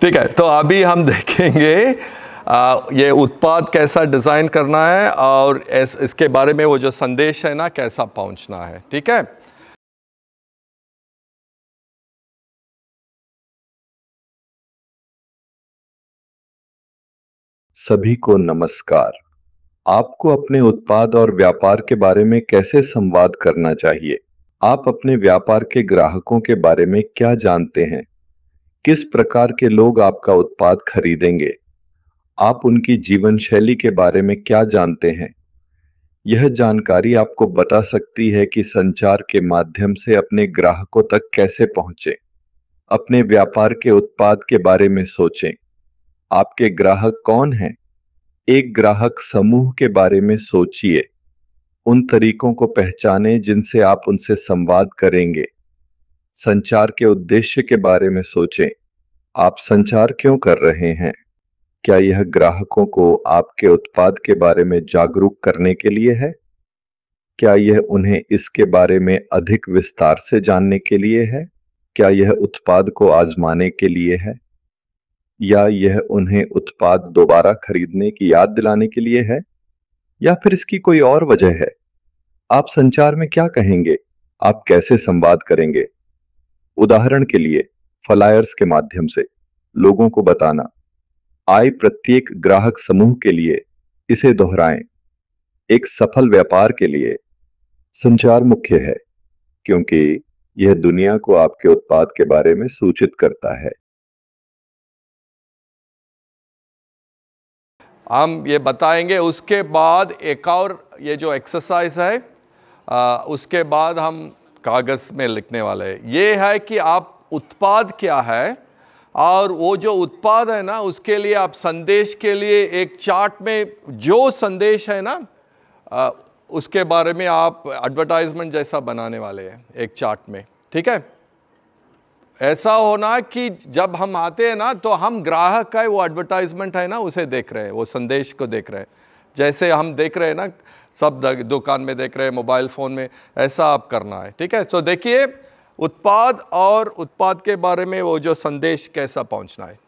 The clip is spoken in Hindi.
ठीक है तो अभी हम देखेंगे आ, ये उत्पाद कैसा डिज़ाइन करना है और इस, इसके बारे में वो जो संदेश है ना कैसा पहुँचना है ठीक है? सभी को नमस्कार। आपको अपने उत्पाद और व्यापार के बारे में कैसे संवाद करना चाहिए? आप अपने व्यापार के ग्राहकों के बारे में क्या जानते हैं? किस प्रकार के लोग आपका उत्पाद खरीदेंगे? आप उनकी जीवन शैली के बारे में क्या जानते हैं? यह जानकारी आपको बता सकती है कि संचार के माध्यम से अपने ग्राहकों तक कैसे पहुँचे। अपने व्यापार के उत्पाद के बारे में सोचें। आपके ग्राहक कौन हैं? एक ग्राहक समूह के बारे में सोचिए। उन तरीकों को पहचाने जिनसे आप उनसे संवाद करेंगे। संचार के उद्देश्य के बारे में सोचें। आप संचार क्यों कर रहे हैं? क्या यह ग्राहकों को आपके उत्पाद के बारे में जागरूक करने के लिए है? क्या यह उन्हें इसके बारे में अधिक विस्तार से जानने के लिए है? क्या यह उत्पाद को आजमाने के लिए है? या यह उन्हें उत्पाद दोबारा खरीदने की याद दिलाने के लिए है? या फिर इसकी कोई और वजह है? आप संचार में क्या कहेंगे? आप कैसे संवाद करेंगे? उदाहरण के लिए फ्लायर्स के माध्यम से, लोगों को बताना। आय प्रत्येक ग्राहक समूह के लिए, इसे दोहराएँ। एक सफल व्यापार के लिए, संचार मुख्य है, क्योंकि यह दुनिया को आपके उत्पाद के बारे में सूचित करता है। हम ये बताएँगे उसके बाद एक और ये जो एक्सरसाइज है आ, उसके बाद हम कागज़ में लिखने वाले हैं। ये है कि आप उत्पाद क्या है और वो जो उत्पाद है ना उसके लिए आप संदेश के लिए एक चार्ट में जो संदेश है ना आ, उसके बारे में आप एडवर्टाइजमेंट जैसा बनाने वाले हैं एक चार्ट में। ठीक है? ऐसा होना कि जब हम आते हैं ना तो हम ग्राहक का वो एडवर्टाइजमेंट है ना, उसे देख रहे हैं, वो संदेश को देख रहे हैं। जैसे हम देख रहे हैं ना, सब दुकान में देख रहे हैं, मोबाइल फ़ोन में, ऐसा आप करना है, ठीक है? सो देखिए, उत्पाद और उत्पाद के बारे में वो जो संदेश कैसा पहुँचना है।